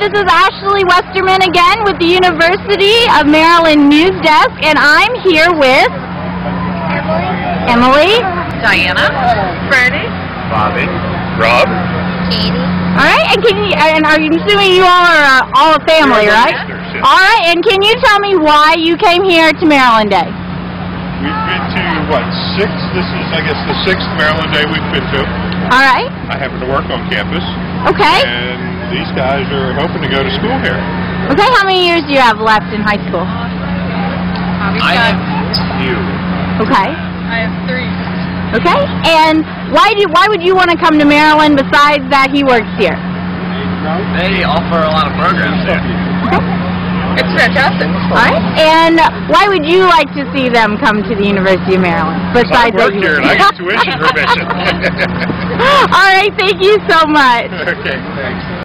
This is Ashley Westerman again with the University of Maryland News Desk, and I'm here with Emily. Diana. Freddie. Bobby. Rob. Katie. All right, and can you? And are you assuming you all are uh, all a family, We're right? sisters, yes. All right, and can you tell me why you came here to Maryland Day? We've been to, what, six? This is, I guess, the sixth Maryland Day we've been to. All right, I happen to work on campus, okay, and these guys are hoping to go to school here. okay. How many years do you have left in high school? I have You. Okay, I have three. okay. And why do why would you want to come to Maryland besides that he works here? They offer a lot of programs there. It's fantastic. All right. And why would you like to see them come to the University of Maryland I besides that work you here, and I get tuition remission. All right. Thank you so much. okay, thanks.